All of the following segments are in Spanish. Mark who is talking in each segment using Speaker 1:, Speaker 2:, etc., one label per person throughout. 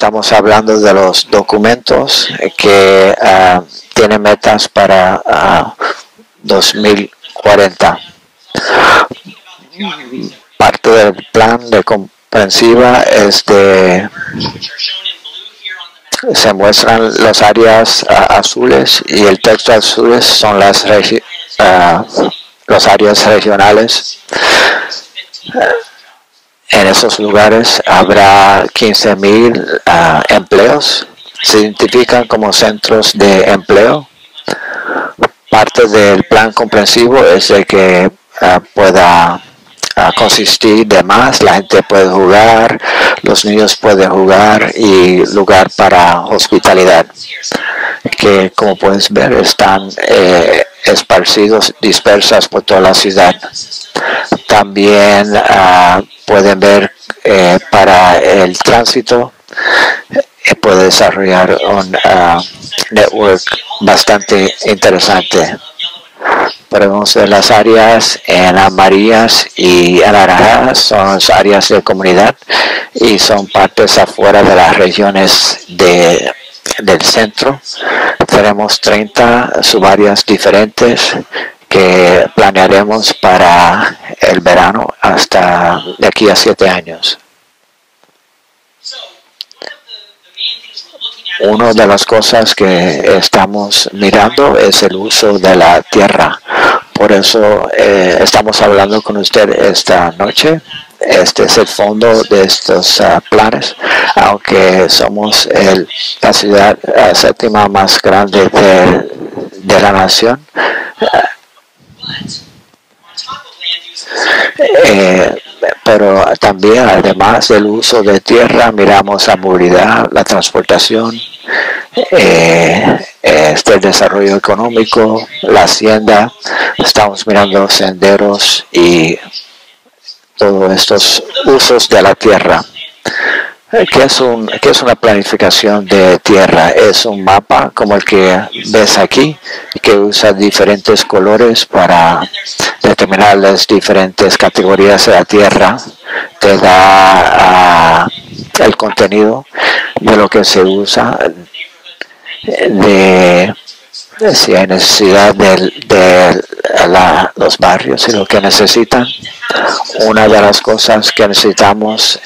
Speaker 1: estamos hablando de los documentos que uh, tienen metas para uh, 2040. Parte del plan de comprensiva es de se muestran las áreas uh, azules y el texto azules son las las áreas regionales. En esos lugares habrá 15.000 uh, empleos. Se identifican como centros de empleo. Parte del plan comprensivo es de que uh, pueda uh, consistir de más. La gente puede jugar, los niños pueden jugar y lugar para hospitalidad. Que como puedes ver están eh, esparcidos, dispersas por toda la ciudad. También uh, pueden ver eh, para el tránsito, eh, puede desarrollar un uh, network bastante interesante. Ver las áreas en amarillas y anaranjadas son áreas de comunidad y son partes afuera de las regiones de del centro. Tenemos 30 subáreas diferentes que planearemos para el verano hasta de aquí a siete años. Una de las cosas que estamos mirando es el uso de la tierra. Por eso eh, estamos hablando con usted esta noche. Este es el fondo de estos uh, planes, aunque somos el, la ciudad uh, séptima más grande de, de la nación. Eh, pero también además del uso de tierra miramos la movilidad, la transportación, eh, este desarrollo económico, la hacienda, estamos mirando senderos y todos estos usos de la tierra. ¿Qué es, un, ¿Qué es una planificación de tierra? Es un mapa como el que ves aquí, que usa diferentes colores para determinar las diferentes categorías de la tierra. Te da uh, el contenido de lo que se usa, de si hay necesidad de, de la, los barrios y lo que necesitan. Una de las cosas que necesitamos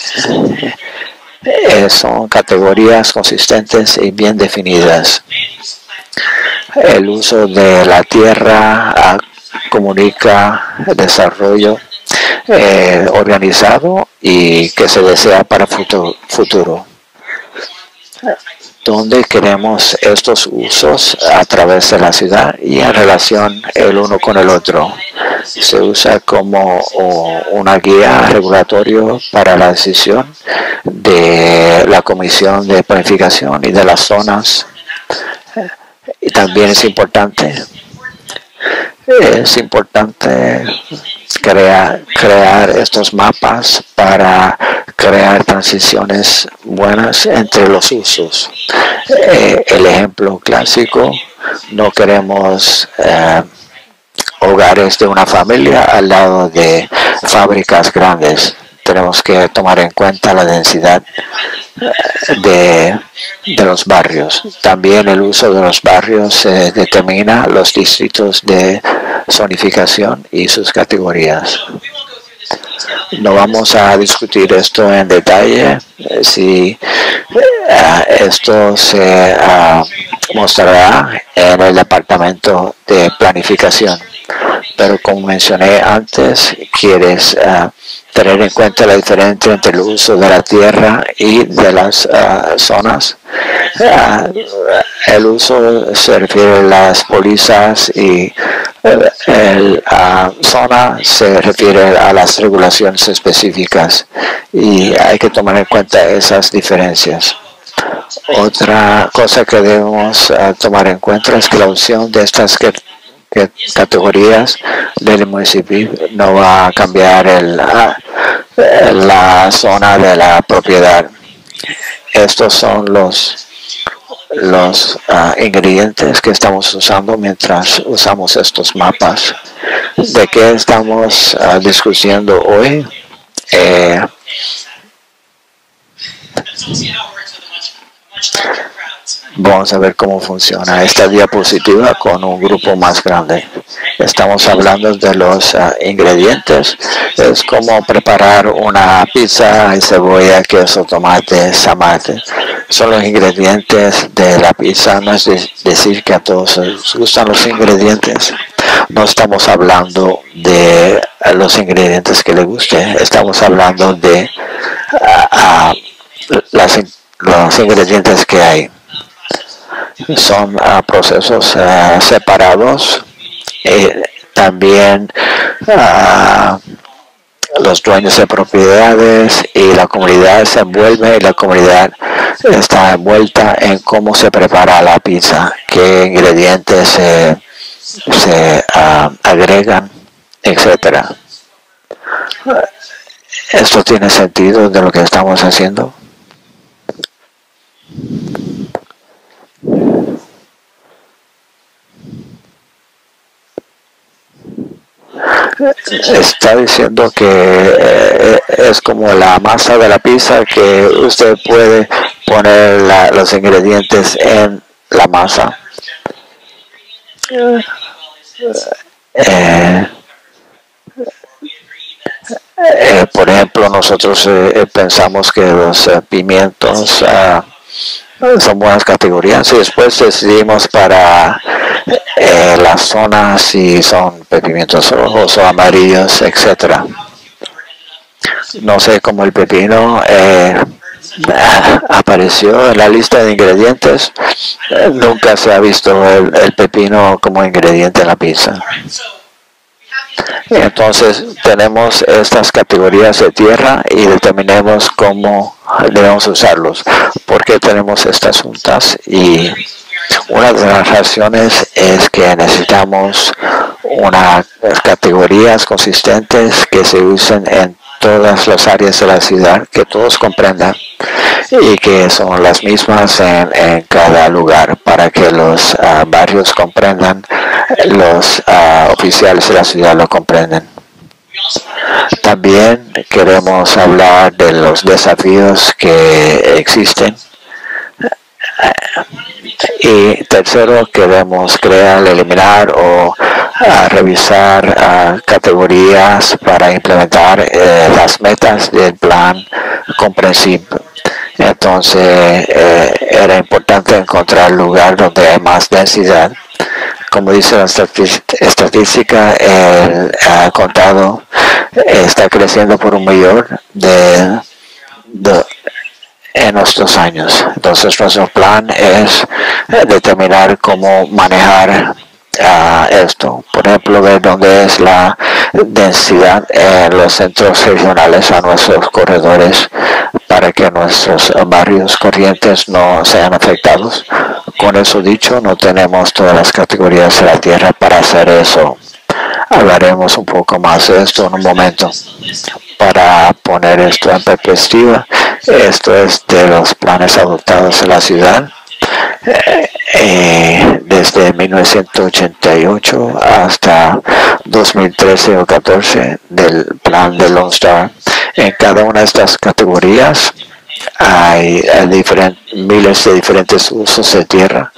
Speaker 1: eh, son categorías consistentes y bien definidas. El uso de la tierra ah, comunica desarrollo eh, organizado y que se desea para futuro. Donde queremos estos usos a través de la ciudad y en relación el uno con el otro. Se usa como una guía regulatorio para la decisión de la Comisión de Planificación y de las zonas. Y también es importante es importante crear, crear estos mapas para crear transiciones buenas entre los usos. Eh, el ejemplo clásico, no queremos eh, hogares de una familia al lado de fábricas grandes. Tenemos que tomar en cuenta la densidad eh, de, de los barrios. También el uso de los barrios se determina los distritos de zonificación y sus categorías. No vamos a discutir esto en detalle. Si uh, esto se uh, mostrará en el departamento de planificación. Pero como mencioné antes, quieres uh, tener en cuenta la diferencia entre el uso de la tierra y de las uh, zonas. Uh, el uso se refiere a las pólizas y la zona se refiere a las regulaciones específicas y hay que tomar en cuenta esas diferencias. Otra cosa que debemos tomar en cuenta es que la opción de estas categorías del municipio no va a cambiar el, la zona de la propiedad. Estos son los los uh, ingredientes que estamos usando mientras usamos estos mapas. ¿De qué estamos uh, discutiendo hoy? Eh, Vamos a ver cómo funciona esta diapositiva con un grupo más grande. Estamos hablando de los uh, ingredientes. Es como preparar una pizza, hay cebolla, queso, tomate, zamate. Son los ingredientes de la pizza. No es de decir que a todos les gustan los ingredientes. No estamos hablando de uh, los ingredientes que les guste. Estamos hablando de las, los ingredientes que hay son uh, procesos uh, separados. Eh, también uh, los dueños de propiedades y la comunidad se envuelve y la comunidad está envuelta en cómo se prepara la pizza, qué ingredientes se, se agregan, etcétera. ¿Esto tiene sentido de lo que estamos haciendo? Está diciendo que eh, es como la masa de la pizza que usted puede poner la, los ingredientes en la masa. Eh, eh, por ejemplo, nosotros pensamos que los pimientos uh, son buenas categorías y después decidimos para eh, las zonas si son pimientos rojos o amarillos, etcétera. No sé cómo el pepino eh, apareció en la lista de ingredientes. Nunca se ha visto el, el pepino como ingrediente en la pizza. Entonces tenemos estas categorías de tierra y determinemos cómo debemos usarlos. ¿Por qué tenemos estas juntas? Y una de las razones es que necesitamos unas categorías consistentes que se usen en todas las áreas de la ciudad, que todos comprendan y que son las mismas en, cada lugar para que los uh, barrios comprendan, los uh, oficiales de la ciudad lo comprenden. También queremos hablar de los desafíos que existen. Y tercero, queremos crear, eliminar o a revisar uh, categorías para implementar eh, las metas del plan comprensivo. Entonces eh, era importante encontrar lugar donde hay más densidad. Como dice la estadística, el, el contado está creciendo por un mayor de, de en nuestros años. Entonces nuestro plan es determinar cómo manejar uh, esto. Por ejemplo, ver dónde es la densidad en los centros regionales a nuestros corredores para que nuestros barrios corrientes no sean afectados. Con eso dicho, no tenemos todas las categorías de la tierra para hacer eso. Hablaremos un poco más de esto en un momento. Para poner esto en perspectiva, esto es de los planes adoptados en la ciudad eh, desde 1988 hasta 2013 o 14 del plan de Lone Star. En cada una de estas categorías hay, miles de diferentes usos de tierra.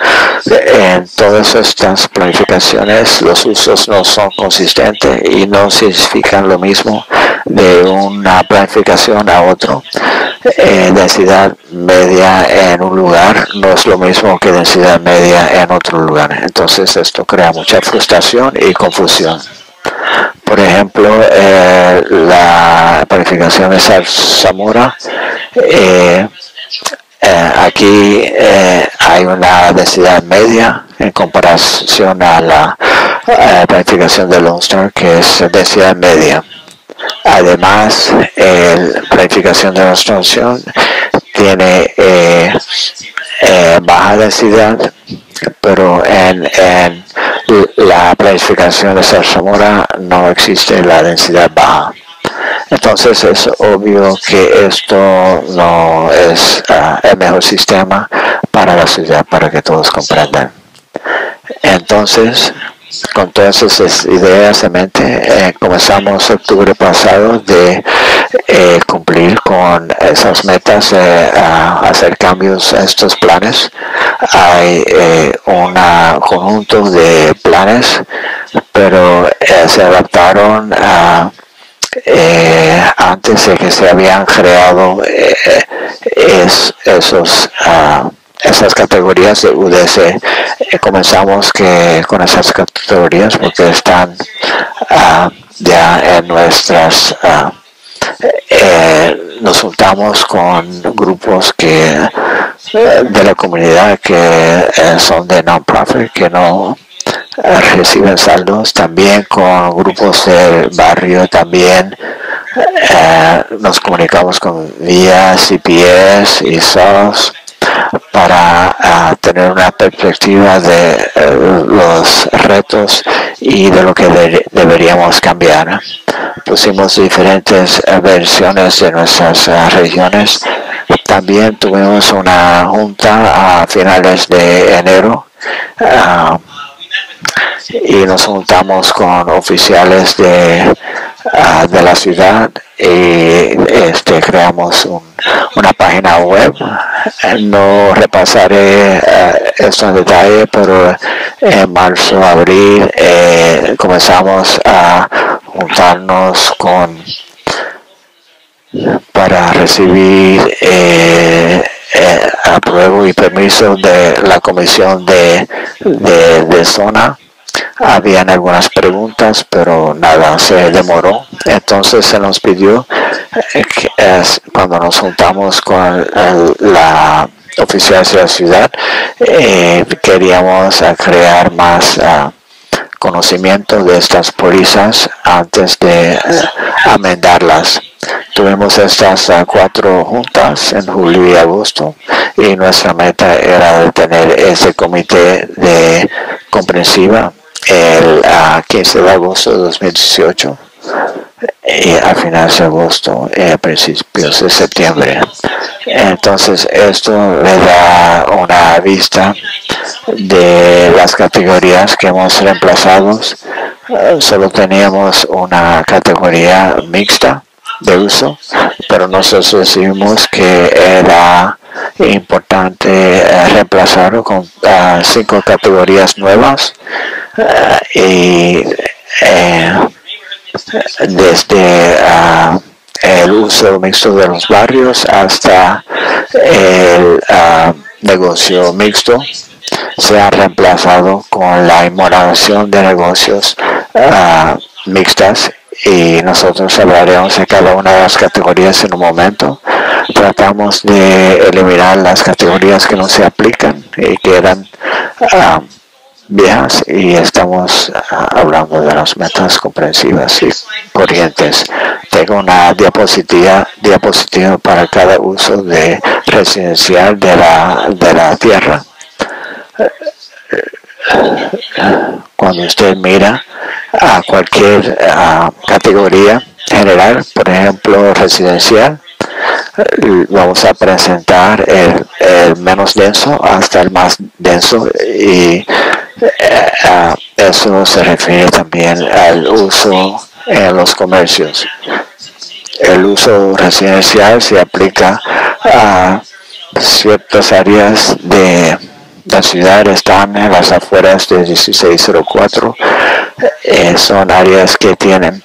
Speaker 1: En todas estas planificaciones los usos no son consistentes y no significan lo mismo de una planificación a otro. Eh, densidad media en un lugar no es lo mismo que densidad media en otro lugar. Entonces esto crea mucha frustración y confusión. Por ejemplo, eh, la planificación de Zamora eh, eh, aquí eh, hay una densidad media en comparación a la planificación de Lone Star, que es densidad media. Además, la planificación de la extensión tiene baja densidad, pero en, en la planificación de Zamora no existe la densidad baja. Entonces es obvio que esto no es uh, el mejor sistema para la ciudad, para que todos comprendan. Entonces, con todas esas ideas en mente, eh, comenzamos octubre pasado de eh, cumplir con esas metas, eh, hacer cambios a estos planes. Hay un conjunto de planes, pero se adaptaron a antes de que se habían creado esos esas categorías de UDC. Eh, comenzamos que con esas categorías porque están ah, ya en nuestras uh, nos juntamos con grupos que de la comunidad que son de non-profit que no reciben saldos también con grupos del barrio también nos comunicamos con vía CPS y SOS para ah, tener una perspectiva de eh, los retos y de lo que deberíamos cambiar. Pusimos diferentes eh, versiones de nuestras eh, regiones. También tuvimos una junta a finales de enero ah, y nos juntamos con oficiales de, ah, de la ciudad y este, creamos una página web. No repasaré uh, esto en detalle, pero en marzo, abril eh, comenzamos a juntarnos con para recibir eh, eh, apruebo y permiso de la comisión de, de, de zona habían algunas preguntas, pero nada, se demoró. Entonces se nos pidió, eh, que, cuando nos juntamos con la oficial de la ciudad, eh, queríamos crear más conocimiento de estas pólizas antes de amendarlas. Tuvimos estas cuatro juntas en julio y agosto y nuestra meta era tener ese comité de comprensiva el 15 de agosto de 2018 y a finales de agosto y a principios de septiembre. Entonces esto le da una vista de las categorías que hemos reemplazado. solo teníamos una categoría mixta de uso, pero nosotros decimos que era importante eh, reemplazarlo con uh, cinco categorías nuevas uh, y eh, desde uh, el uso mixto de los barrios hasta el negocio mixto se ha reemplazado con la inmolación de negocios mixtas y nosotros hablaremos de cada una de las categorías en un momento. Tratamos de eliminar las categorías que no se aplican y que eran uh, viejas y estamos uh, hablando de las metas comprensivas y corrientes. Tengo una diapositiva, diapositiva para cada uso de residencial de la, de la tierra. Cuando usted mira a cualquier categoría general, por ejemplo residencial, vamos a presentar el, menos denso hasta el más denso y eh, eso se refiere también al uso en los comercios. El uso residencial se aplica a ciertas áreas de la ciudad están en las afueras de 1604. Eh, son áreas que tienen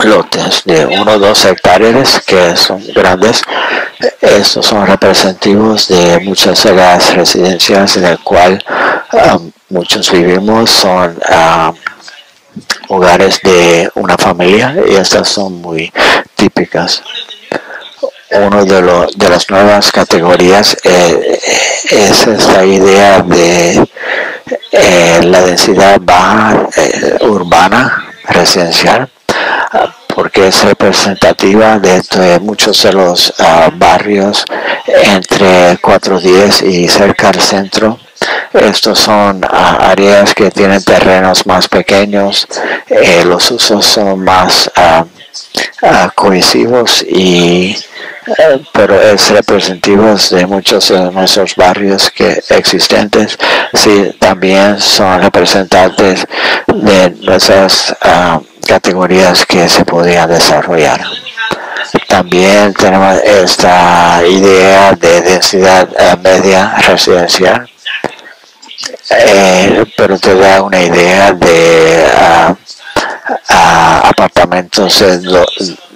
Speaker 1: lotes de 1 o 2 hectáreas que son grandes. Estos son representativos de muchas de las residencias en el cual um, muchos vivimos. Son um, hogares de una familia y estas son muy típicas una de, lo, de las nuevas categorías eh, es esta idea de eh, la densidad baja eh, urbana residencial porque es representativa de, muchos de los uh, barrios entre 410 y cerca del centro. Estos son uh, áreas que tienen terrenos más pequeños, los usos son más uh, uh, cohesivos y pero es representativos de muchos de nuestros barrios que existentes. Sí también son representantes de nuestras uh, categorías que se podrían desarrollar. También tenemos esta idea de densidad uh, media residencial. Eh, pero te da una idea de uh, uh, apartamentos do,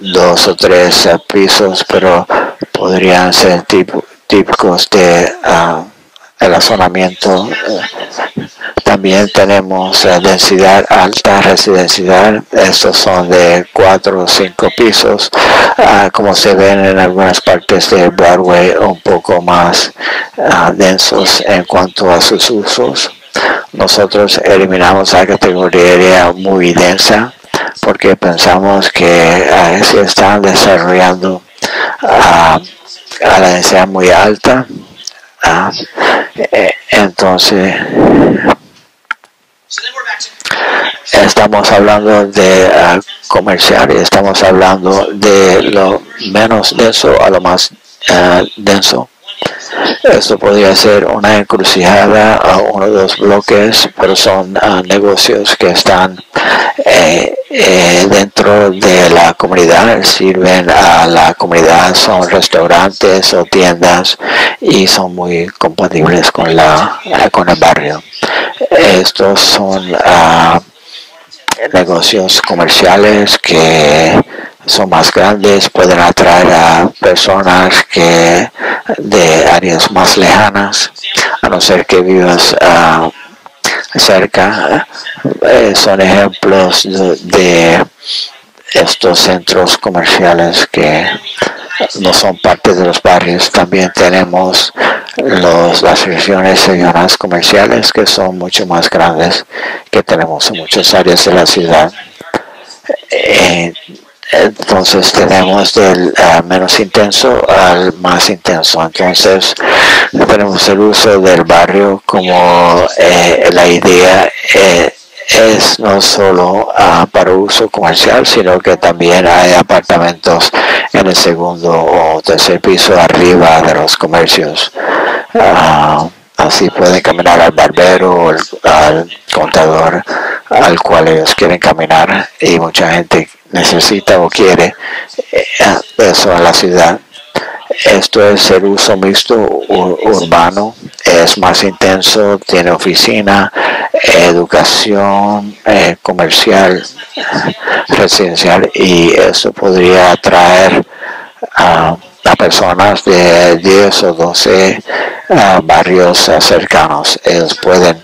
Speaker 1: dos o tres uh, pisos, pero podrían ser típicos de el azonamiento. También tenemos densidad alta residencial, estos son de cuatro o cinco pisos, como se ven en algunas partes de Broadway, un poco más densos en cuanto a sus usos. Nosotros eliminamos la categoría muy densa porque pensamos que uh, se están desarrollando uh, a la densidad muy alta. Uh, eh, entonces, estamos hablando de uh, comercial y estamos hablando de lo menos denso a lo más uh, denso. Esto podría ser una encrucijada a uno de los bloques, pero son uh, negocios que están eh, eh, dentro de la comunidad, sirven a la comunidad, son restaurantes o tiendas y son muy compatibles con, la, con el barrio. Estos son uh, negocios comerciales que son más grandes, pueden atraer a personas que de áreas más lejanas, a no ser que vivas uh, cerca. Eh, son ejemplos de, estos centros comerciales que no son parte de los barrios. También tenemos los, las regiones zonas comerciales que son mucho más grandes que tenemos en muchas áreas de la ciudad. Eh, entonces tenemos del uh, menos intenso al más intenso. Entonces tenemos el uso del barrio como eh, la idea eh, es no solo uh, para uso comercial, sino que también hay apartamentos en el segundo o tercer piso arriba de los comercios. Uh, así pueden caminar al barbero, al, al contador al cual ellos quieren caminar y mucha gente necesita o quiere eh, eso en la ciudad. Esto es el uso mixto ur urbano, es más intenso, tiene oficina, educación eh, comercial, residencial y eso podría atraer a, a personas de 10 o 12 barrios cercanos. Ellos pueden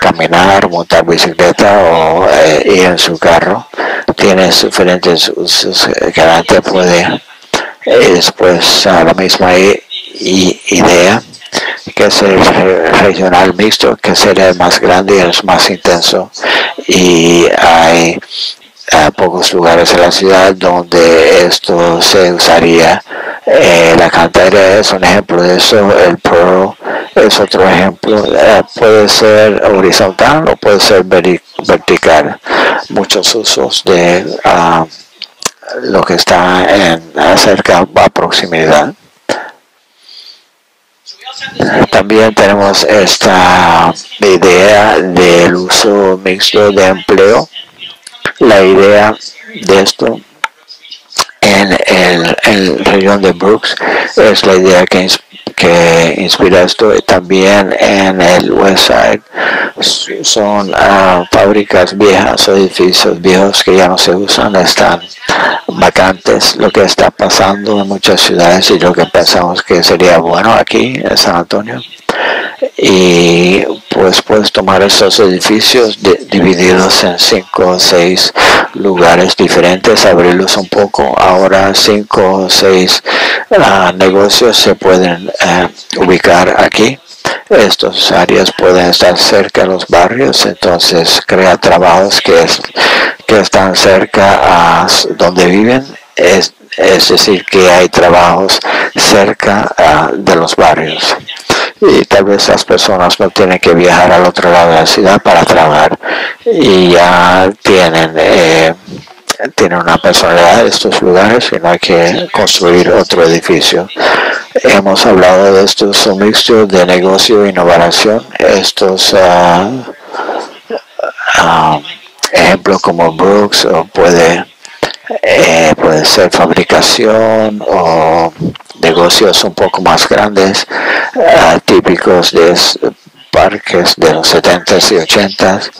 Speaker 1: caminar, montar bicicleta o eh, ir en su carro. Tiene diferentes usos la gente puede. Y después uh, la misma idea que es el regional mixto, que sería el más grande y el más intenso. Y hay uh, pocos lugares en la ciudad donde esto se usaría. Eh, la cantera es un ejemplo de eso, el Pearl es otro ejemplo. Eh, puede ser horizontal o puede ser vertical. Muchos usos de uh, lo que está en cerca a proximidad. También tenemos esta idea del uso mixto de empleo. La idea de esto en el, el región de Brooks es la idea que que inspira esto. También en el West Side son uh, fábricas viejas edificios viejos que ya no se usan están vacantes. Lo que está pasando en muchas ciudades y lo que pensamos que sería bueno aquí en San Antonio y pues puedes tomar esos edificios divididos en cinco o seis lugares diferentes, abrirlos un poco. Ahora cinco o seis uh, negocios se pueden uh, ubicar aquí. Estas áreas pueden estar cerca de los barrios, entonces crea trabajos que, es, que están cerca a donde viven. Es, es decir, que hay trabajos cerca uh, de los barrios y tal vez las personas no tienen que viajar al otro lado de la ciudad para trabajar y ya tienen eh, tienen una personalidad estos lugares y no hay que construir otro edificio. Hemos hablado de estos un mixto de negocio e innovación. Estos uh, ejemplos como Brooks o puede eh, puede ser fabricación o negocios un poco más grandes, uh, típicos de parques de los 70s y 80s,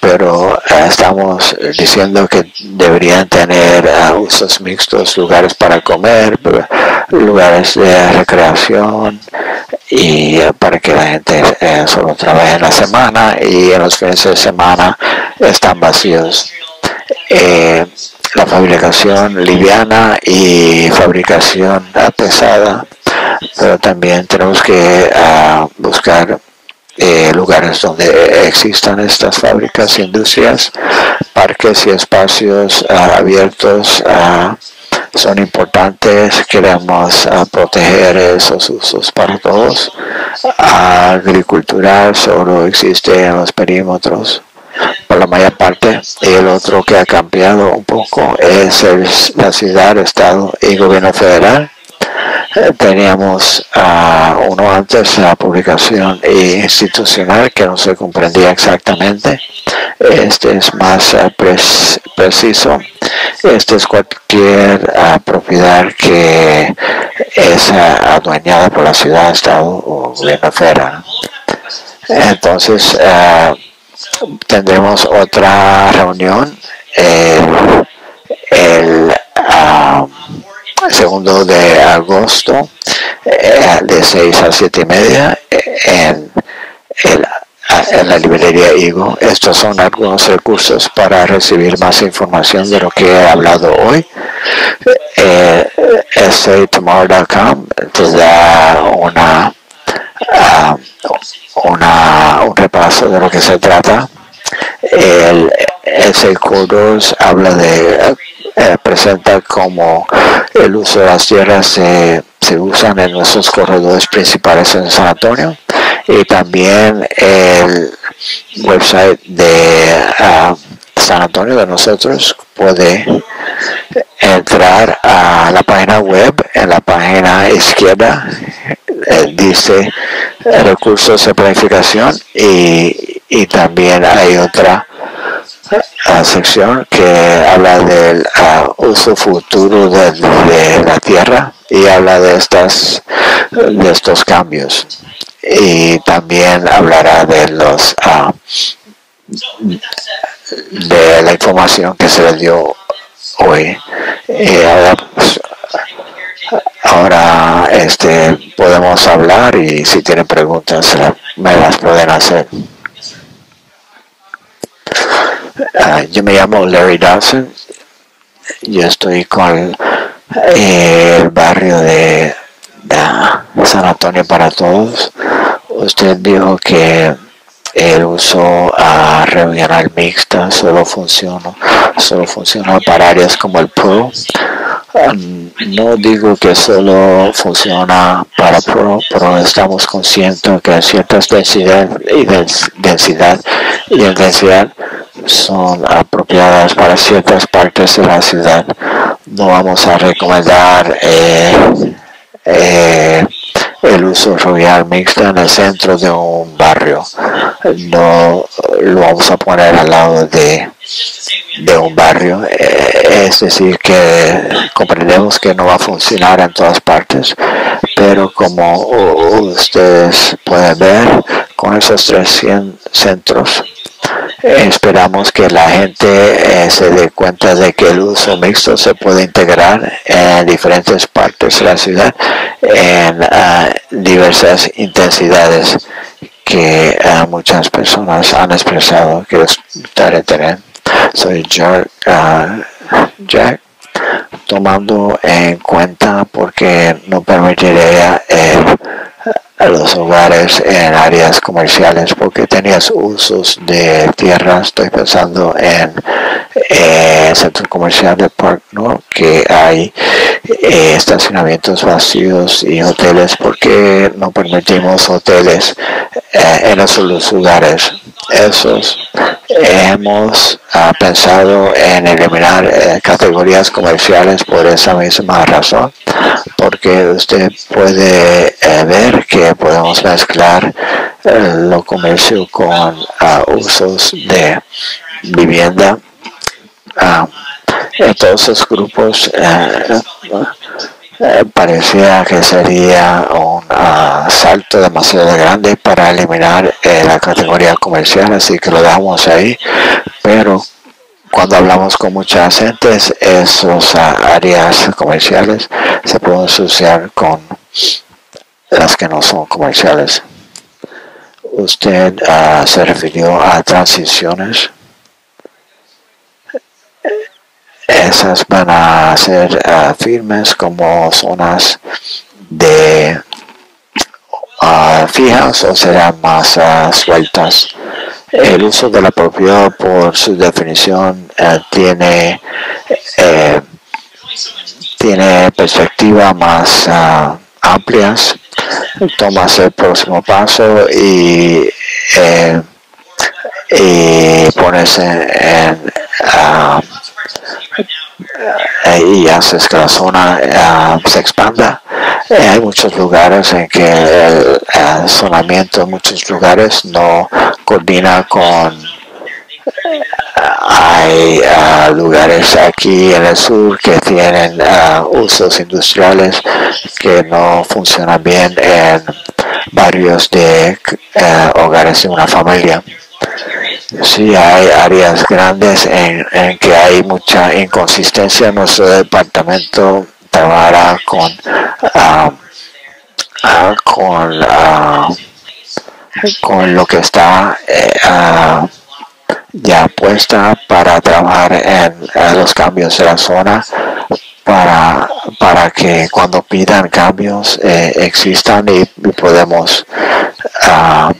Speaker 1: pero uh, estamos diciendo que deberían tener uh, usos mixtos, lugares para comer, lugares de recreación y para que la gente eh, solo trabaje en la semana y en los fines de semana están vacíos. Eh, la fabricación liviana y fabricación pesada, pero también tenemos que uh, buscar eh, lugares donde existan estas fábricas, industrias, parques y espacios uh, abiertos. Uh, son importantes, queremos proteger esos usos para todos. agricultura solo existe en los perímetros por la mayor parte. Y el otro que ha cambiado un poco es la ciudad, estado y gobierno federal. Eh, teníamos uh, uno antes, la publicación institucional que no se comprendía exactamente. Este es más pres, preciso. Este es cualquier uh, propiedad que es adueñada por la ciudad, estado o gobierno federal. Entonces, tendremos otra reunión el, el uh, segundo de agosto eh, de 6 a 7 y media en, el, en la librería IGO. Estos son algunos recursos para recibir más información de lo que he hablado hoy. Eh, tomorrow.com te da una uh, una, un repaso de lo que se trata. El S2 habla de, eh, presenta como el uso de las tierras se, se usan en nuestros corredores principales en San Antonio y también el website de uh, San Antonio de nosotros puede entrar a la página web. En la página izquierda eh, dice recursos de planificación y, y también hay otra uh, sección que habla del uh, uso futuro de, la tierra y habla de estas de estos cambios. Y también hablará de los uh, de la información que se le dio hoy pues, Ahora este, podemos hablar y si tienen preguntas me las pueden hacer. Uh, yo me llamo Larry Dawson. Yo estoy con eh, el barrio de, San Antonio para Todos. Usted dijo que el uso uh, regional mixta solo funciona, solo funciona para áreas como el PRO no digo que solo funciona para Pro, pero estamos conscientes que ciertas densidad y densidad y densidad son apropiadas para ciertas partes de la ciudad. No vamos a recomendar eh, eh, el uso royal mixto en el centro de un barrio. No lo vamos a poner al lado de, de un barrio. Eh, es decir, que comprendemos que no va a funcionar en todas partes, pero como ustedes pueden ver, con esos 300 centros Esperamos que la gente eh, se dé cuenta de que el uso mixto se puede integrar en diferentes partes de la ciudad en uh, diversas intensidades que uh, muchas personas han expresado que les tener. Soy Jack, uh, Jack, tomando en cuenta porque no permitiría el los hogares en áreas comerciales porque tenías usos de tierra. Estoy pensando en el centro comercial de Park ¿no? que hay eh, estacionamientos vacíos y hoteles porque no permitimos hoteles eh, en esos lugares. Esos hemos uh, pensado en eliminar eh, categorías comerciales por esa misma razón porque usted puede eh, ver que podemos mezclar eh, lo comercio con uh, usos de vivienda en todos esos grupos eh, parecía que sería un uh, salto demasiado grande para eliminar eh, la categoría comercial, así que lo dejamos ahí. Pero cuando hablamos con muchas gentes, esos uh, áreas comerciales se pueden asociar con las que no son comerciales. Usted uh, se refirió a transiciones. Esas van a ser uh, firmes como zonas de uh, fijas o serán más sueltas. El uso de la propiedad por su definición tiene eh, tiene perspectiva más amplias. Tomas el próximo paso y eh, y pones en, en y haces que la zona se expanda. Eh, hay muchos lugares en que el zonamiento en muchos lugares no coordina con hay uh, lugares aquí en el sur que tienen uh, usos industriales que no funcionan bien en barrios de hogares de una familia. Sí, hay áreas grandes en, en, que hay mucha inconsistencia. Nuestro departamento trabajará con, uh, con, uh, con lo que está eh, ya puesta para trabajar en los cambios de la zona para, para que cuando pidan cambios eh, existan y, y podemos Uh,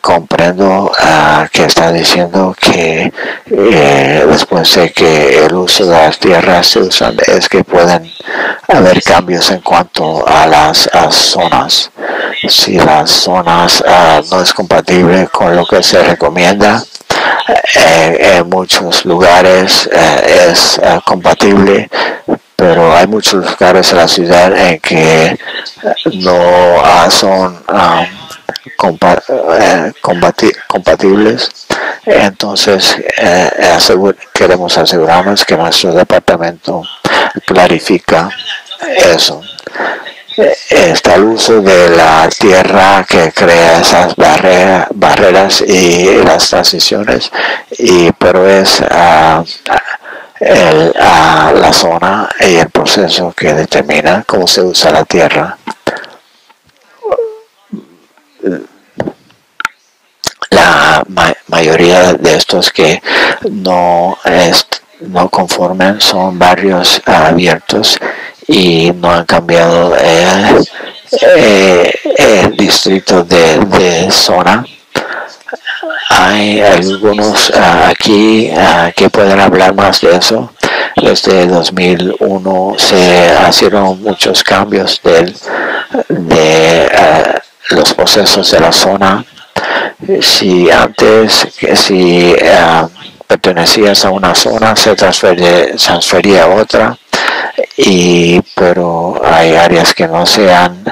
Speaker 1: comprendo uh, que está diciendo que eh, después de que el uso de las tierras se usan es que pueden haber cambios en cuanto a las zonas. Si las zonas uh, no es compatible con lo que se recomienda, eh, en muchos lugares eh, es compatible pero hay muchos lugares en la ciudad en que no son um, eh, compatibles. Entonces, eh, queremos asegurarnos que nuestro departamento clarifica eso. Está el uso de la tierra que crea esas barreras y las transiciones, y pero es uh, la zona y el proceso que determina cómo se usa la tierra la ma mayoría de estos que no, no conformen son barrios abiertos y no han cambiado eh, el distrito de, zona. Hay algunos uh, aquí uh, que pueden hablar más de eso. Desde 2001 se hicieron muchos cambios del, de uh, los procesos de la zona si antes, si uh, pertenecías a una zona, se transfería, transfería a otra, y, pero hay áreas que no se han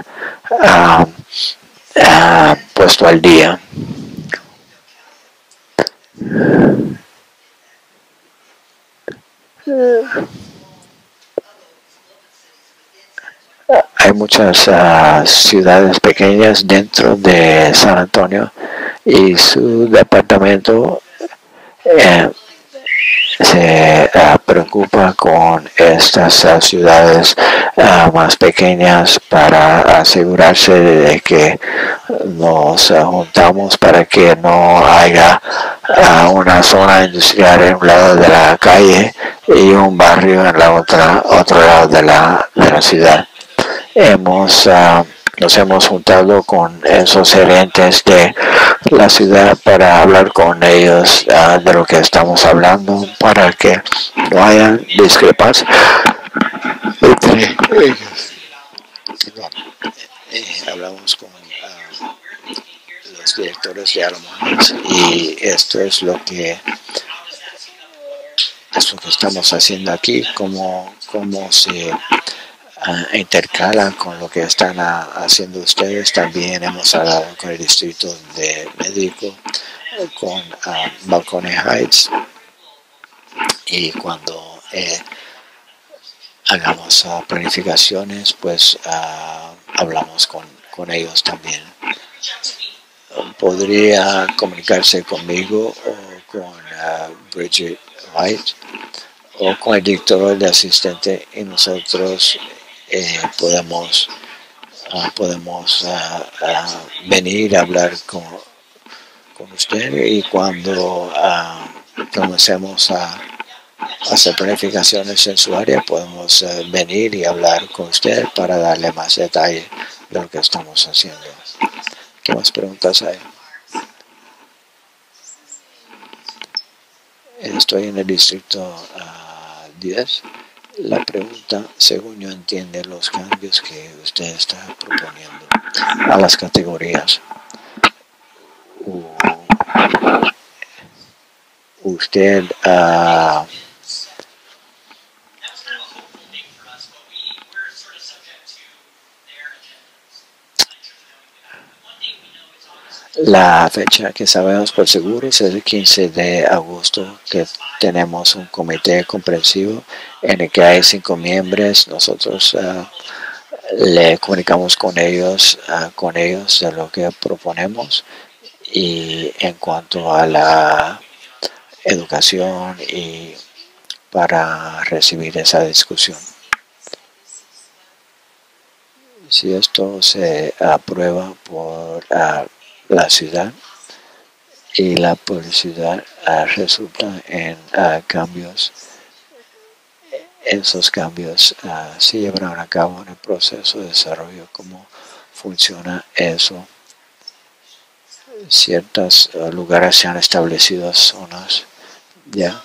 Speaker 1: uh, uh, puesto al día. Hay muchas uh, ciudades pequeñas dentro de San Antonio y su departamento eh, se uh, preocupa con estas uh, ciudades más pequeñas para asegurarse de que nos juntamos para que no haya una zona industrial en un lado de la calle y un barrio en la otra otro lado de la, de la ciudad hemos nos hemos juntado con esos gerentes de la ciudad para hablar con ellos uh, de lo que estamos hablando para que no haya discrepancias entre ellos. Eh, hablamos con uh, los directores de Alamo y esto es lo que es que estamos haciendo aquí, cómo, cómo se uh, intercala con lo que están haciendo ustedes. También hemos hablado con el distrito de médico, con uh, Heights y cuando eh, hagamos planificaciones, pues hablamos con, con ellos también. Podría comunicarse conmigo o con Bridget White o con el director de asistente y nosotros eh, podemos uh, podemos uh, venir a hablar con, con usted y cuando comencemos a hacer planificaciones en su área podemos venir y hablar con usted para darle más detalle de lo que estamos haciendo. ¿Qué más preguntas hay? Estoy en el distrito 10. La pregunta, según yo entiende, los cambios que usted está proponiendo a las categorías. usted uh, La fecha que sabemos por seguro es el 15 de agosto, que tenemos un comité comprensivo en el que hay cinco miembros. Nosotros ah, le comunicamos con ellos, ah, con ellos de lo que proponemos y en cuanto a la educación y para recibir esa discusión. Si esto se aprueba por uh, la ciudad y la publicidad uh, resulta en cambios. Esos cambios uh, se llevarán a cabo en el proceso de desarrollo, cómo funciona eso. Ciertos lugares se han establecido zonas ya.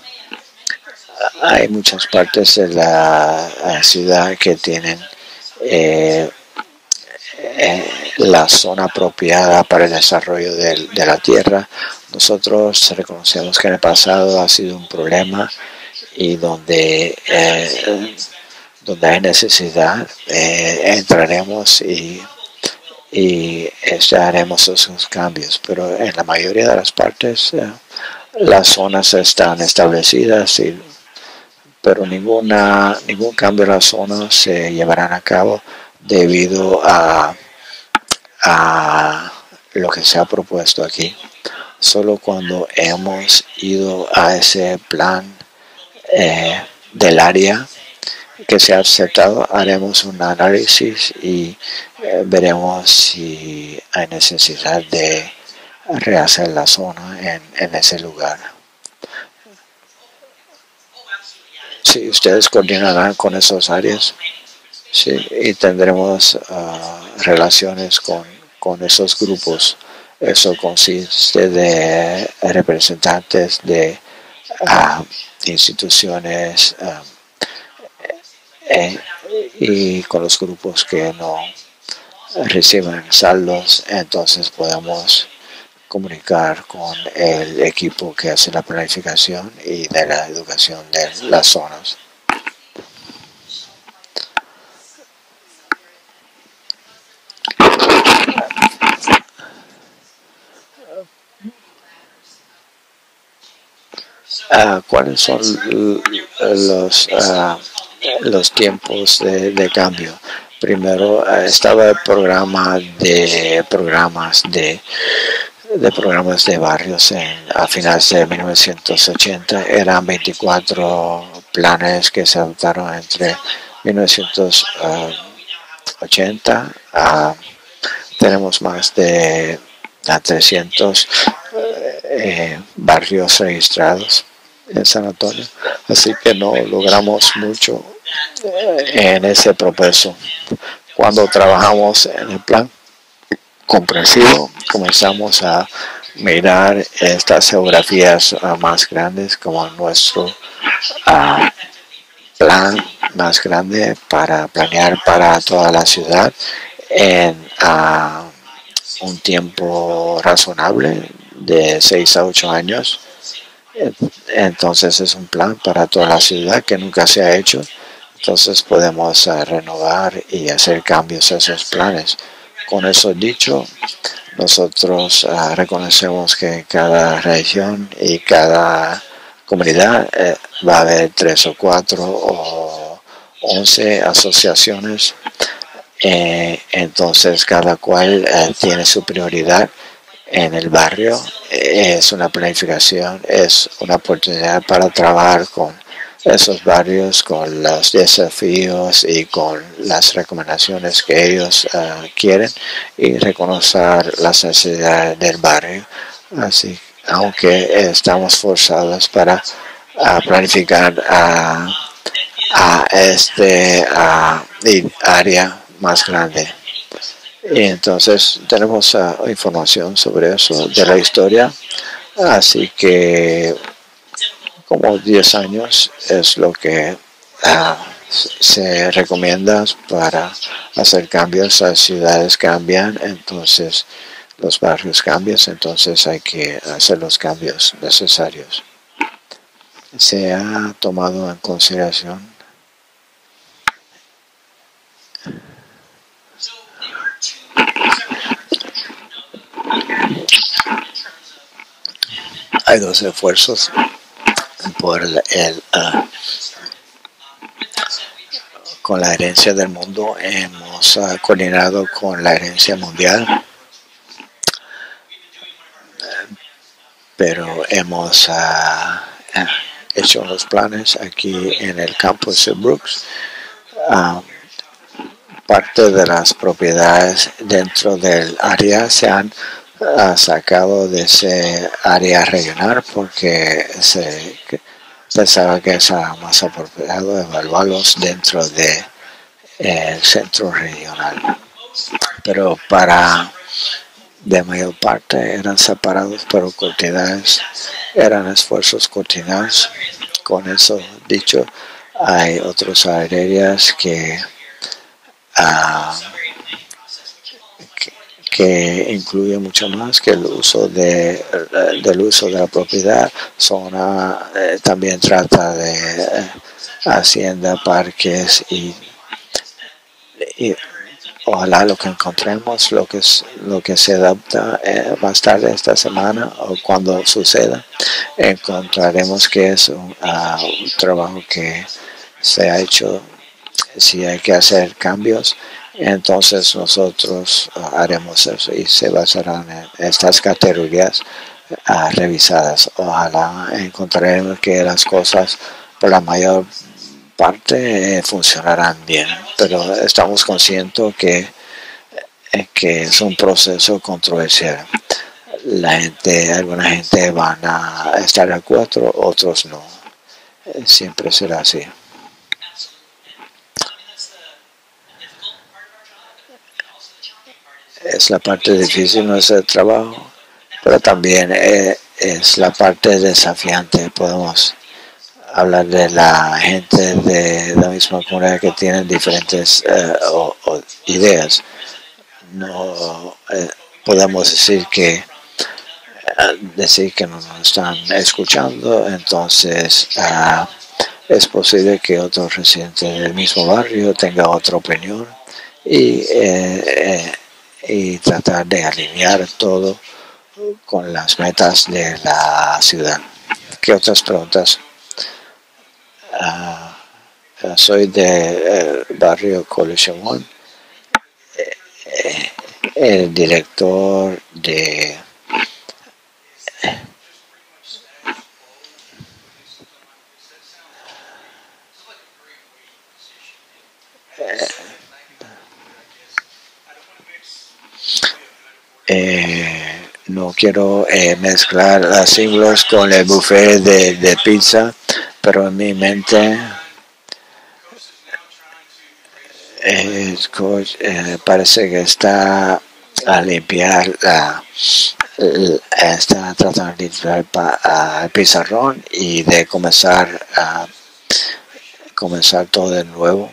Speaker 1: Hay muchas partes de la ciudad que tienen eh, eh, la zona apropiada para el desarrollo de, la tierra. Nosotros reconocemos que en el pasado ha sido un problema y donde, eh, donde hay necesidad eh, entraremos y, y haremos esos cambios. Pero en la mayoría de las partes las zonas están establecidas y pero ninguna, ningún cambio en la zona se llevará a cabo debido a, a lo que se ha propuesto aquí. Solo cuando hemos ido a ese plan eh, del área que se ha aceptado, haremos un análisis y eh, veremos si hay necesidad de rehacer la zona en, en ese lugar. Si ustedes coordinarán con esas áreas. Sí, y tendremos ah, relaciones con, con esos grupos. Eso consiste de representantes de ah, instituciones ah, eh, y con los grupos que no reciben saldos, entonces podemos comunicar con el equipo que hace la planificación y de la educación de las zonas. Ah, cuáles son los, ah, los tiempos de, cambio. Primero ah, estaba el programa de programas de, de programas de barrios en, a finales de 1980. Eran 24 planes que se adoptaron entre 1980 tenemos más de 300 eh, barrios registrados en San Antonio. Así que no logramos mucho eh, en ese proceso. Cuando trabajamos en el plan comprensivo, comenzamos a mirar estas geografías ah, más grandes como nuestro ah, plan más grande para planear para toda la ciudad en, ah, un tiempo razonable de 6 a 8 años. Entonces es un plan para toda la ciudad que nunca se ha hecho. Entonces podemos uh, renovar y hacer cambios a esos planes. Con eso dicho, nosotros uh, reconocemos que cada región y cada comunidad eh, va a haber tres o cuatro o once asociaciones. Eh, entonces cada cual eh, tiene su prioridad en el barrio. es una planificación, es una oportunidad para trabajar con esos barrios, con los desafíos y con las recomendaciones que ellos quieren y reconocer las necesidades del barrio. Así aunque estamos forzados para planificar a, este área más grande. Y entonces tenemos ah, información sobre eso de la historia. Así que como 10 años es lo que ah, se recomienda para hacer cambios. Las ciudades cambian, entonces los barrios cambian, entonces hay que hacer los cambios necesarios. Se ha tomado en consideración hay dos esfuerzos por el, ah, con la herencia del mundo hemos ah, coordinado con la herencia mundial pero hemos ah, hecho los planes aquí en el campus de Brooks. Parte de las propiedades dentro del área se han sacado de ese área regional porque se pensaba que es más apropiado evaluarlos dentro del de, centro regional. Pero para de mayor parte eran separados por cortinadas, eran esfuerzos coordinados. Con eso dicho, hay otras áreas que, uh, que, incluyen mucho más que el uso de, del uso de la propiedad. Zona eh, también trata de eh, hacienda, parques y, y ojalá lo que encontremos, lo que, lo que se adapta eh, más tarde esta semana o cuando suceda, encontraremos que es un, ah, trabajo que se ha hecho. Si hay que hacer cambios, entonces nosotros ah, haremos eso y se basarán en estas categorías ah, revisadas. Ojalá encontraremos que las cosas por la mayor parte eh, funcionarán bien, pero estamos conscientes que, eh, que es un proceso controversial. La gente, alguna gente van a estar de acuerdo, otros no. Eh, siempre será así. Es la parte difícil de nuestro trabajo, pero también es la parte desafiante. Podemos hablar de la gente de la misma comunidad que tienen diferentes eh, ideas. No eh, podemos decir que eh, decir que no nos están escuchando, entonces ah, es posible que otro residente del mismo barrio tenga otra opinión y, y tratar de alinear todo con las metas de la ciudad. ¿Qué otras preguntas? Ah, soy de eh, barrio Colección eh, eh, el director de no quiero mezclar las símbolos con el buffet de, pizza pero en mi mente eh, parece que está a limpiar la, está tratando de limpiar el pizarrón y de comenzar a comenzar todo de nuevo.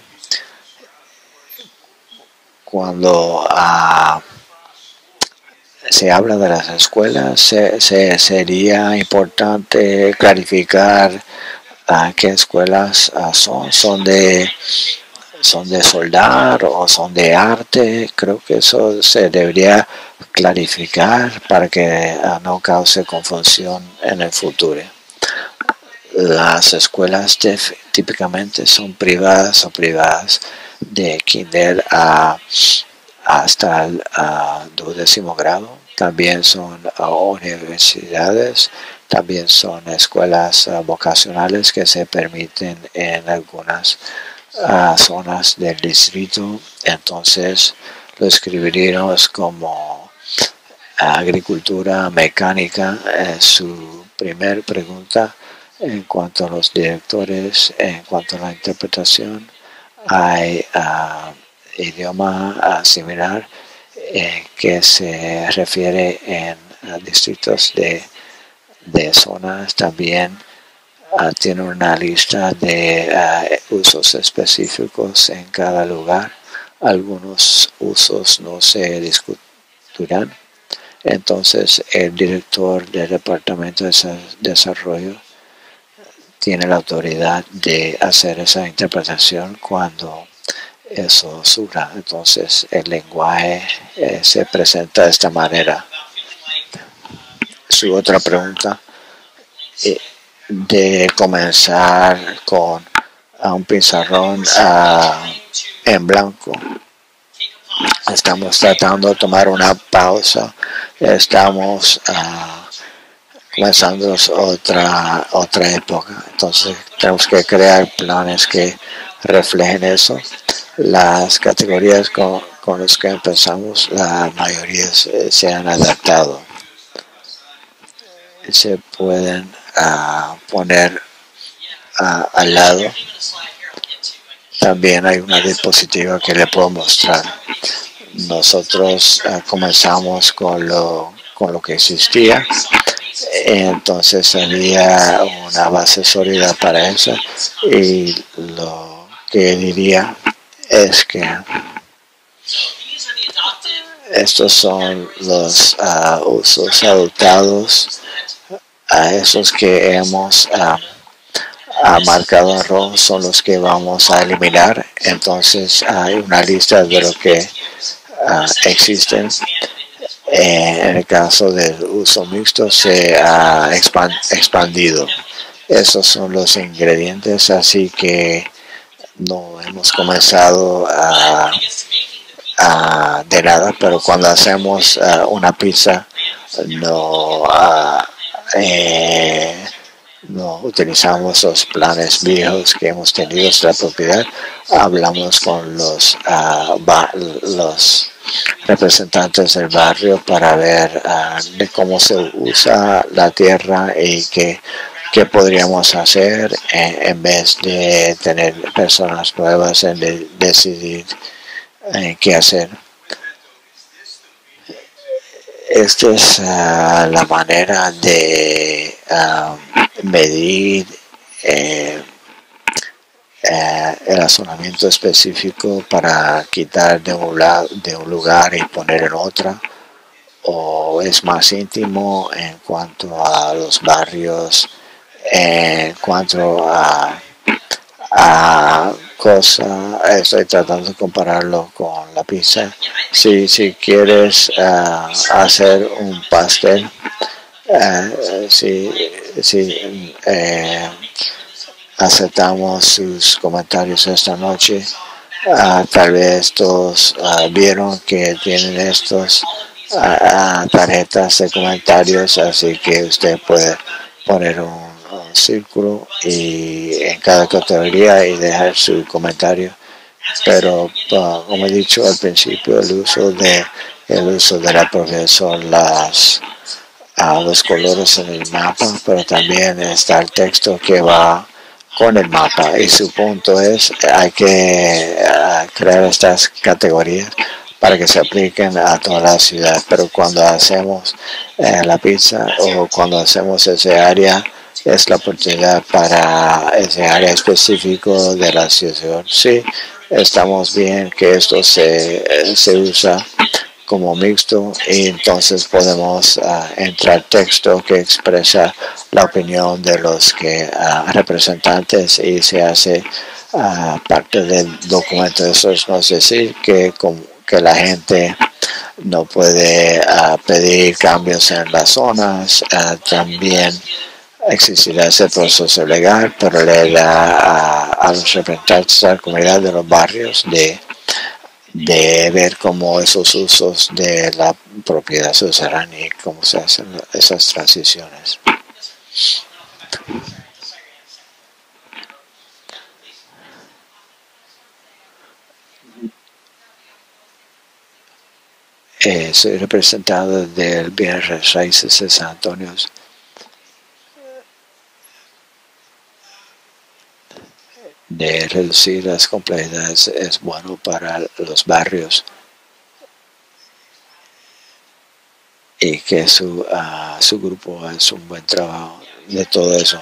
Speaker 1: Cuando se habla de las escuelas, se, sería importante clarificar uh, qué escuelas son, son de son de soldar o son de arte. Creo que eso se debería clarificar para que no cause confusión en el futuro. Las escuelas típicamente son privadas o privadas de kinder a, hasta el duodécimo grado. También son universidades, también son escuelas vocacionales que se permiten en algunas zonas del distrito. Entonces lo escribiríamos como agricultura mecánica. su primer pregunta en cuanto a los directores, en cuanto a la interpretación, hay uh, idioma uh, similar eh, que se refiere en distritos de, de, zonas también. Uh, tiene una lista de usos específicos en cada lugar. Algunos usos no se discutirán. Entonces, el director del Departamento de Desarrollo tiene la autoridad de hacer esa interpretación cuando eso surja. Entonces el lenguaje eh, se presenta de esta manera. Su otra pregunta eh, de comenzar con un pizarrón en blanco. Estamos tratando de tomar una pausa. Estamos uh, comenzando otra, otra época. Entonces tenemos que crear planes que reflejen eso. Las categorías con, con las que empezamos, la mayoría se, han adaptado. Se pueden uh, poner uh, al lado. También hay una diapositiva que le puedo mostrar. Nosotros uh, comenzamos con lo, con lo que existía entonces había una base sólida para eso y lo que diría es que estos son los ah, usos adoptados a esos que hemos uh, marcado en rojo son los que vamos a eliminar entonces hay una lista de lo que existen en el caso del uso mixto se ha expandido. Esos son los ingredientes, así que no hemos comenzado a, de nada, pero cuando hacemos una pizza no, eh, no utilizamos los planes viejos que hemos tenido en la propiedad, hablamos con los, los representantes del barrio para ver ah, de cómo se usa la tierra y qué, qué podríamos hacer en, vez de tener personas nuevas en decidir eh, qué hacer. Esta es ah, la manera de ah, medir eh, eh, el razonamiento específico para quitar de un, de un lugar y poner en otra o es más íntimo en cuanto a los barrios en cuanto a, a cosa estoy tratando de compararlo con la pizza si, si quieres uh, hacer un pastel uh, si, si eh, aceptamos sus comentarios esta noche. Tal vez todos vieron que tienen estos tarjetas de comentarios, así que usted puede poner un, círculo y en cada categoría y dejar su comentario. Pero como he dicho al principio, el uso de el uso de la profesión las los colores en el mapa, pero también está el texto que va con el mapa y su punto es hay que uh, crear estas categorías para que se apliquen a toda la ciudad pero cuando hacemos eh, la pizza o cuando hacemos ese área es la oportunidad para ese área específico de la ciudad sí estamos bien que esto se, se usa como mixto y entonces podemos entrar texto que expresa la opinión de los que representantes y se hace parte del documento. Eso es no decir que, que la gente no puede pedir cambios en las zonas. también existirá ese proceso legal, pero le da a, los representantes de la comunidad de los barrios de, de ver cómo esos usos de la propiedad se usarán y cómo se hacen esas transiciones. Eh, soy representado del Bienes Raíces de San Antonio. De reducir las complejidades es bueno para los barrios y que su, uh, su grupo hace un buen trabajo de todo eso.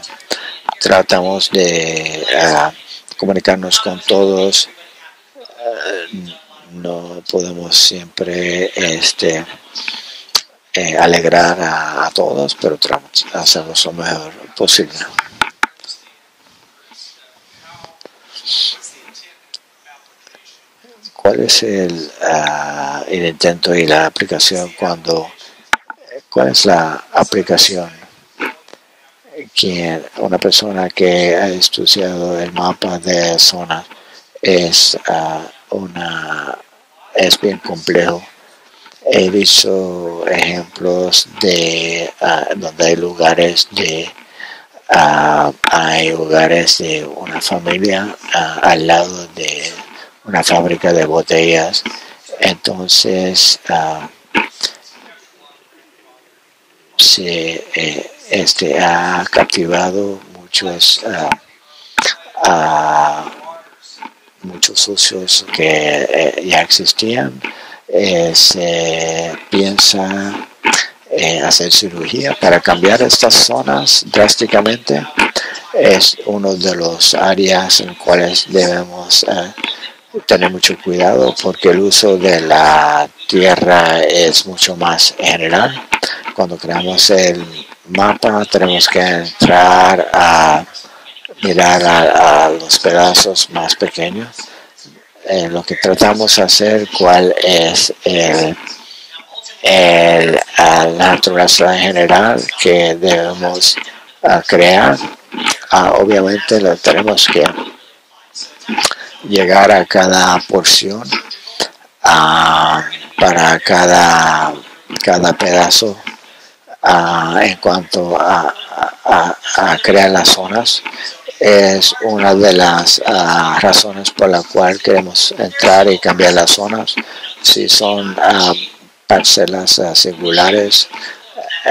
Speaker 1: Tratamos de uh, comunicarnos con todos. Uh, no podemos siempre este, eh, alegrar a, a, todos, pero hacemos lo mejor posible. ¿Cuál es el, uh, intento y la aplicación cuando, cuál es la aplicación? Quien, una persona que ha estudiado el mapa de zona es uh, una, es bien complejo. He visto ejemplos de uh, donde hay lugares de hay lugares de una familia al lado de una fábrica de botellas. Entonces, uh, se eh, este, ha captivado muchos, uh, muchos socios que eh, ya existían. Eh, se piensa hacer cirugía para cambiar estas zonas drásticamente. Es uno de los áreas en cuales debemos tener mucho cuidado porque el uso de la tierra es mucho más general. Cuando creamos el mapa tenemos que entrar a mirar a, los pedazos más pequeños. Eh, lo que tratamos de hacer, cuál es el, el, la naturaleza en general que debemos crear. Ah, obviamente lo tenemos que llegar a cada porción, para cada, cada pedazo en cuanto a, crear las zonas. Es una de las razones por la cual queremos entrar y cambiar las zonas. Si son parcelas singulares,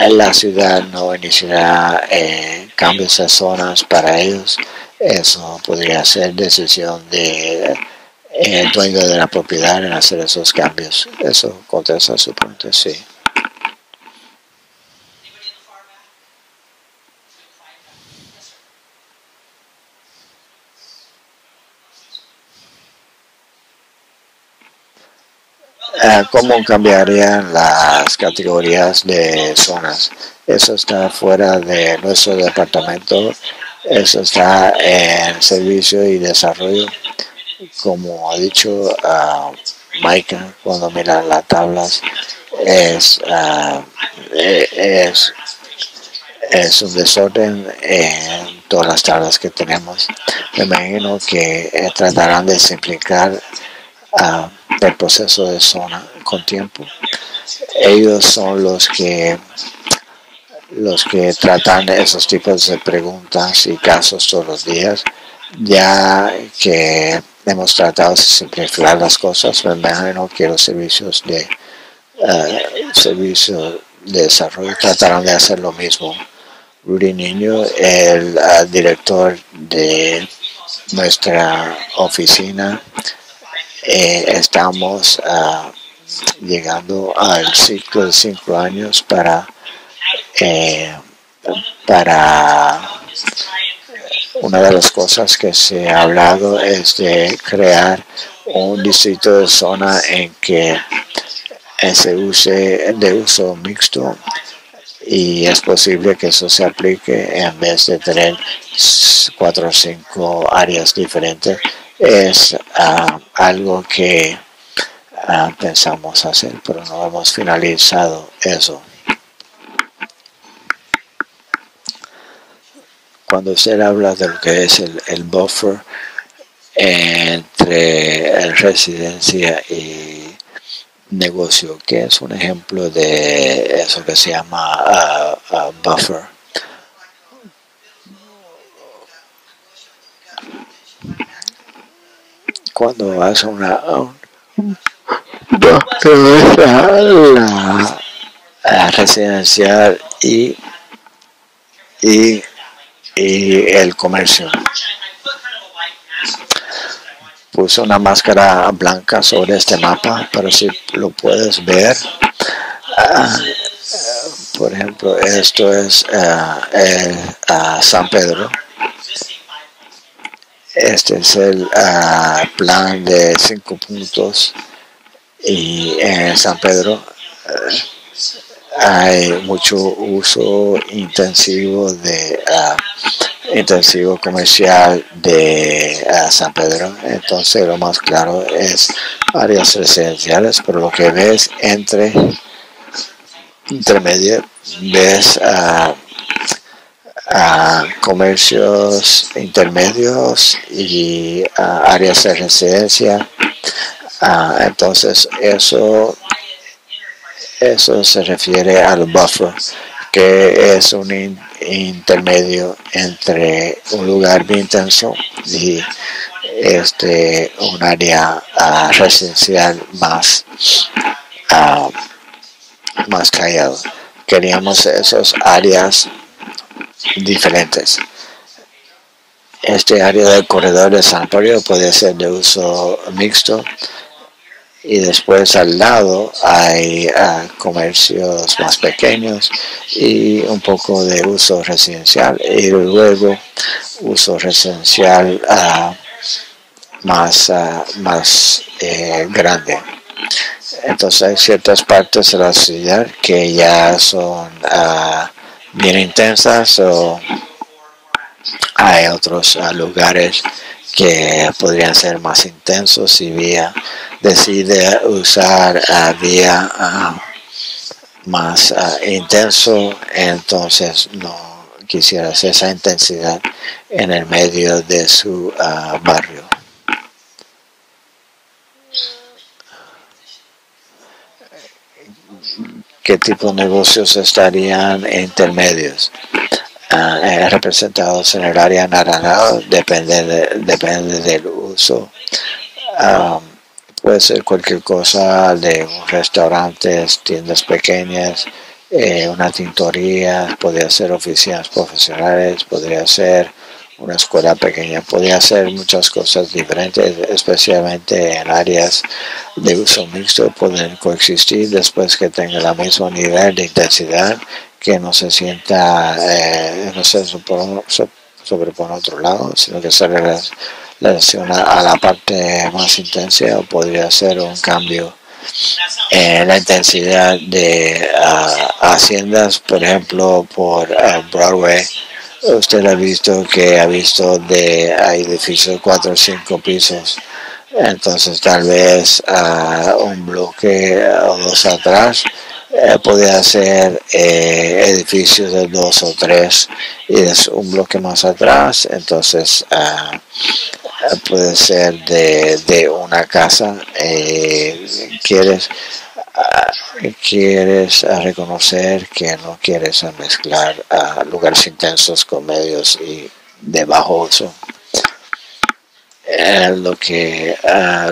Speaker 1: la ciudad no iniciará eh, cambios de zonas para ellos eso podría ser decisión de eh, el dueño de la propiedad en hacer esos cambios. Eso contesta su pregunta, sí. ¿Cómo cambiarían las categorías de zonas? Eso está fuera de nuestro departamento eso está en servicio y desarrollo. Como ha dicho uh, Mike cuando mira las tablas, es, uh, es, es un desorden en todas las tablas que tenemos. Me imagino que tratarán de simplificar uh, el proceso de zona con tiempo. Ellos son los que los que tratan esos tipos de preguntas y casos todos los días, ya que hemos tratado de simplificar las cosas, me imagino que los servicios de uh, de desarrollo tratarán de hacer lo mismo. Rudy Niño, el uh, director de nuestra oficina, eh, estamos uh, llegando al ciclo de cinco años para eh, para una de las cosas que se ha hablado es de crear un distrito de zona en que se use de uso mixto y es posible que eso se aplique en vez de tener cuatro o cinco áreas diferentes. Es uh, algo que uh, pensamos hacer, pero no hemos finalizado eso. Cuando usted habla de lo que es el, el buffer entre residencia y negocio, que es un ejemplo de eso que se llama uh, buffer. Cuando hace una la, la residencial y, y, y el comercio. Puse una máscara blanca sobre este mapa, pero si lo puedes ver, ah, por ejemplo, esto es uh, San Pedro. Este es el plan de cinco puntos y en San Pedro hay mucho uso intensivo de intensivo comercial de uh, San Pedro. Entonces lo más claro es áreas residenciales, pero lo que ves entre intermedio ves uh, comercios intermedios y áreas de residencia. entonces eso eso se refiere al buffer que es un intermedio entre un lugar bien intenso y este un área uh, residencial más uh, más callado queríamos esas áreas diferentes este área del corredor de San Antonio puede ser de uso mixto y después al lado hay uh, comercios más pequeños y un poco de uso residencial y luego uso residencial uh, más, uh, más eh, grande. Entonces hay ciertas partes de la ciudad que ya son bien intensas o hay otros lugares que podrían ser más intensos si vía decide usar a vía más intenso, entonces no quisiera hacer esa intensidad en el medio de su barrio. ¿Qué tipo de negocios estarían intermedios? Uh, representados en el área naranja depende, depende del uso. puede ser cualquier cosa de restaurantes, tiendas pequeñas, eh, una tintoría, podría ser oficinas profesionales, podría ser una escuela pequeña, podría ser muchas cosas diferentes, especialmente en áreas de uso mixto, pueden coexistir después que tengan el mismo nivel de intensidad que no se sienta, eh, no se sobrepone a otro lado, sino que se relaciona a la parte más intensa o podría ser un cambio en la intensidad de uh, haciendas, por ejemplo, por uh, Broadway. Usted ha visto que ha visto de edificios de cuatro o cinco pisos. Entonces tal vez uh, un bloque o dos atrás eh, podría ser eh, edificios de dos o tres y es un bloque más atrás entonces ah, puede ser de, una casa eh, quieres ah, quieres reconocer que no quieres mezclar ah, lugares intensos con medios y de bajo uso lo que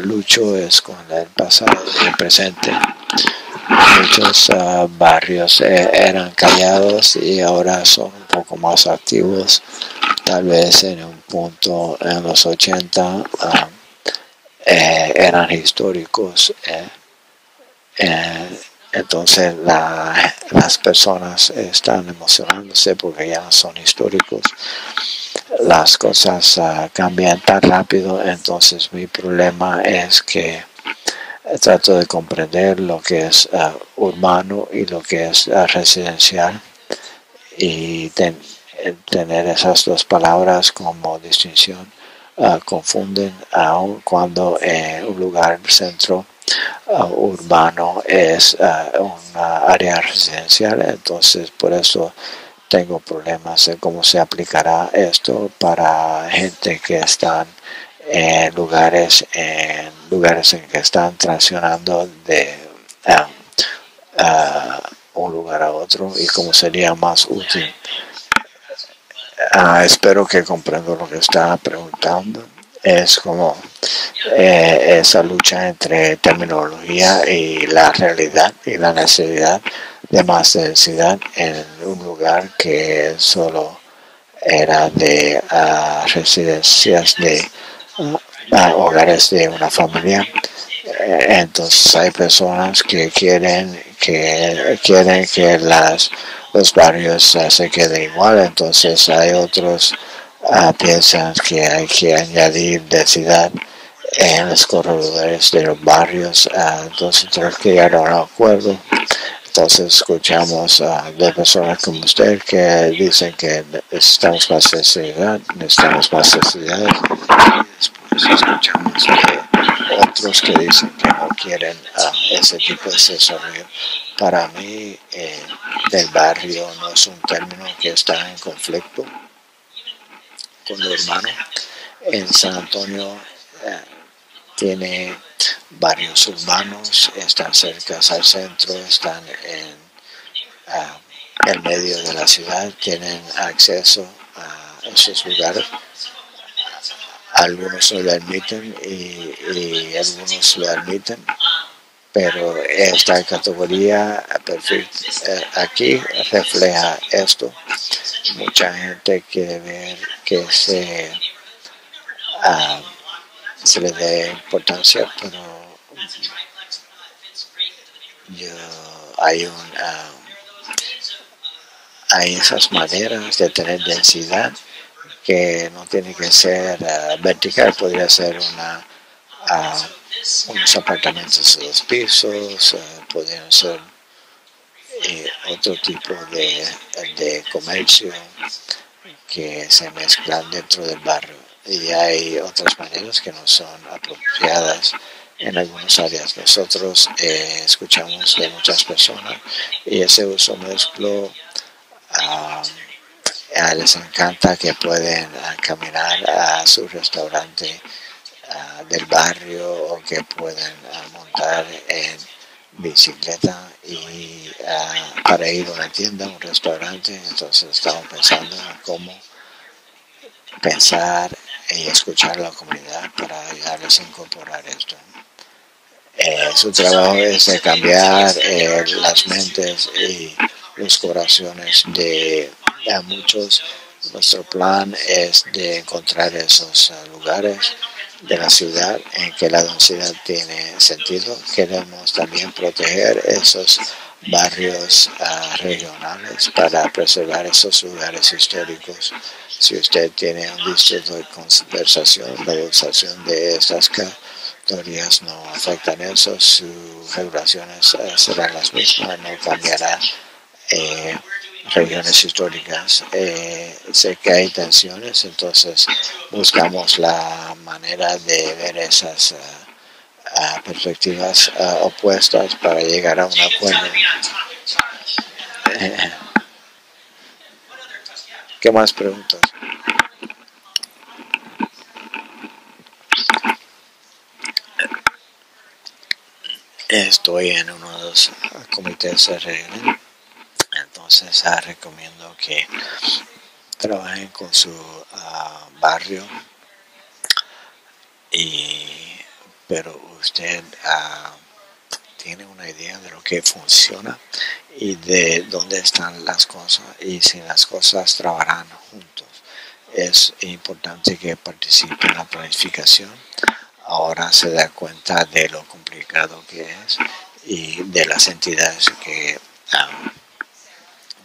Speaker 1: lucho es con el pasado y el presente muchos uh, barrios eh, eran callados y ahora son un poco más activos. Tal vez en un punto en los 80 uh, eh, eran históricos. Eh, entonces la, las personas están emocionándose porque ya son históricos. Las cosas uh, cambian tan rápido, entonces mi problema es que trato de comprender lo que es urbano y lo que es residencial y tener esas dos palabras como distinción confunden aun cuando un lugar centro urbano es una área residencial entonces por eso tengo problemas en cómo se aplicará esto para gente que están en lugares en lugares en que están transicionando de un lugar a otro y cómo sería más útil. Ah, espero que comprendo lo que está preguntando. Es como eh, esa lucha entre terminología y la realidad y la necesidad de más densidad en un lugar que solo era de uh, residencias de uh, hogares de una familia. Eh, entonces hay personas que quieren que quieren que las los barrios se queden igual. Entonces hay otros piensan que hay que añadir densidad en los corredores de los barrios. entonces tenemos que llegar a acuerdo entonces escuchamos de personas como usted que dicen que necesitamos más necesidad, necesitamos más necesidades. Después escuchamos de otros que dicen que no quieren ese tipo de desarrollo. Para mí, eh, el barrio no es un término que está en conflicto con lo hermano. En San Antonio eh, tiene barrios urbanos, están cerca al centro, están en el medio de la ciudad, tienen acceso a esos lugares. Algunos no lo admiten y, algunos lo admiten, pero esta categoría perfil eh, aquí refleja esto. Mucha gente quiere ver que se uh, se le dé importancia, pero yo, hay un um, hay esas maneras de tener densidad que no tiene que ser uh, vertical, podría ser una uh, unos apartamentos de dos pisos, uh, podrían ser eh, otro tipo de, comercio que se mezclan dentro del barrio y hay otras maneras que no son apropiadas en algunas áreas. Nosotros eh, escuchamos de muchas personas y ese uso mezclo ah, les encanta que pueden ah, caminar a su restaurante del barrio o que pueden montar en bicicleta y para ir a una tienda, un restaurante. Entonces estamos pensando en cómo pensar y escuchar a la comunidad para ayudarles a incorporar esto. Eh, su trabajo es de cambiar eh, las mentes y los corazones de, muchos. Nuestro plan es de encontrar esos uh, lugares de la ciudad en que la densidad tiene sentido. Queremos también proteger esos barrios uh, regionales para preservar esos lugares históricos si usted tiene un distrito de conversación, la usación de estas categorías no afectan eso, sus regulaciones eh, serán las mismas, no cambiará eh, regiones históricas. Eh, sé que hay tensiones, entonces buscamos la manera de ver esas perspectivas opuestas para llegar a un acuerdo. ¿Qué más preguntas? Estoy en uno de los comités RN, entonces ah, recomiendo que trabajen con su ah, barrio y pero usted uh, tiene una idea de lo que funciona y de dónde están las cosas y si las cosas trabajarán juntos. Es importante que participe en la planificación. Ahora se da cuenta de lo complicado que es y de las entidades que, um,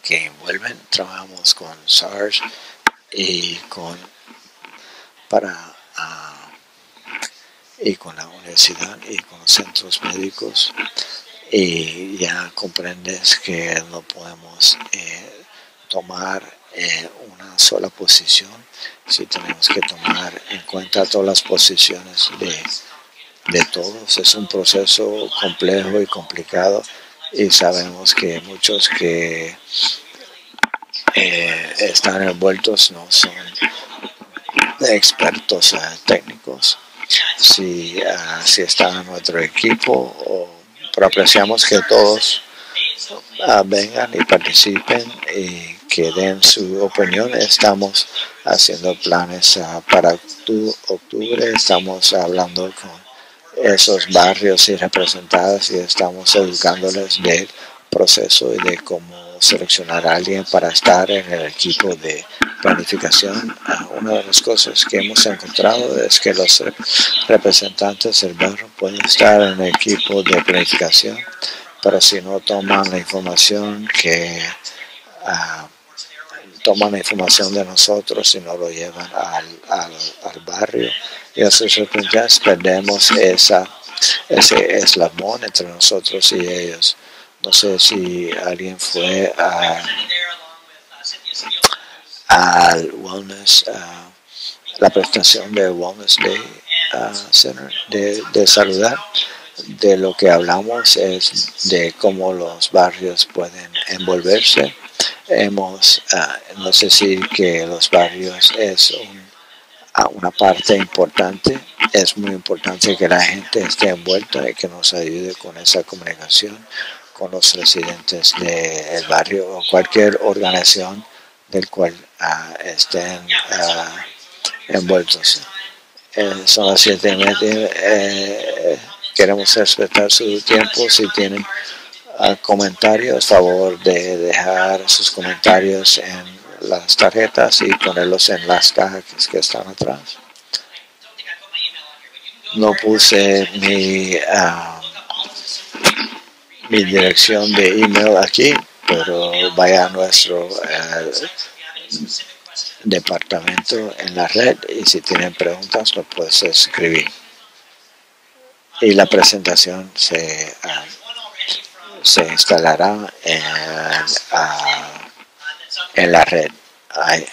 Speaker 1: que envuelven. Trabajamos con SARS y con para uh, y con la universidad y con los centros médicos. Y ya comprendes que no podemos eh, tomar eh, una sola posición. Si tenemos que tomar en cuenta todas las posiciones de, de todos. Es un proceso complejo y complicado y sabemos que muchos que eh, están envueltos no son expertos técnicos si, uh, si está nuestro equipo, o, pero apreciamos que todos uh, vengan y participen y que den su opinión. Estamos haciendo planes uh, para octubre, estamos hablando con esos barrios y representados y estamos educándoles del proceso y de cómo seleccionar a alguien para estar en el equipo de planificación. Ah, una de las cosas que hemos encontrado es que los representantes del barrio pueden estar en el equipo de planificación, pero si no toman la información que uh, toman la información de nosotros y no lo llevan al, al, barrio y a sus representantes, perdemos esa, ese eslabón entre nosotros y ellos. No sé si alguien fue a, al Wellness, la presentación del Wellness Day Center de, de salud. De lo que hablamos es de cómo los barrios pueden envolverse. Hemos, uh, no sé si que los barrios es una parte importante. Es muy importante que la gente esté envuelta y que nos ayude con esa comunicación con los residentes del barrio o cualquier organización del cual uh, estén envueltos. Eh, son las siete y media. Eh, queremos respetar su tiempo. Si tienen uh, comentarios, favor de dejar sus comentarios en las tarjetas y ponerlos en las cajas que están atrás. No puse mi mi dirección de email aquí, pero vaya a nuestro eh, departamento en la red y si tienen preguntas lo puedes escribir. Y la presentación se, uh, se instalará en, uh, en la red. Uh,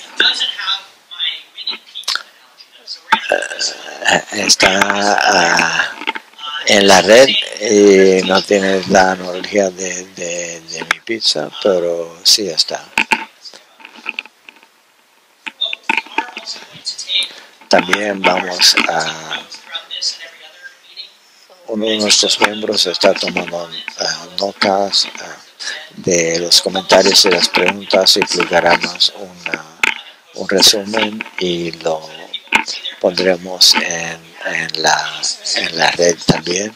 Speaker 1: está en la red y no tienes la analogía de, de, de, mi pizza, pero sí está. También vamos a... Uno de nuestros miembros está tomando uh, notas uh, de los comentarios y las preguntas y publicaremos un resumen y lo pondremos en la red también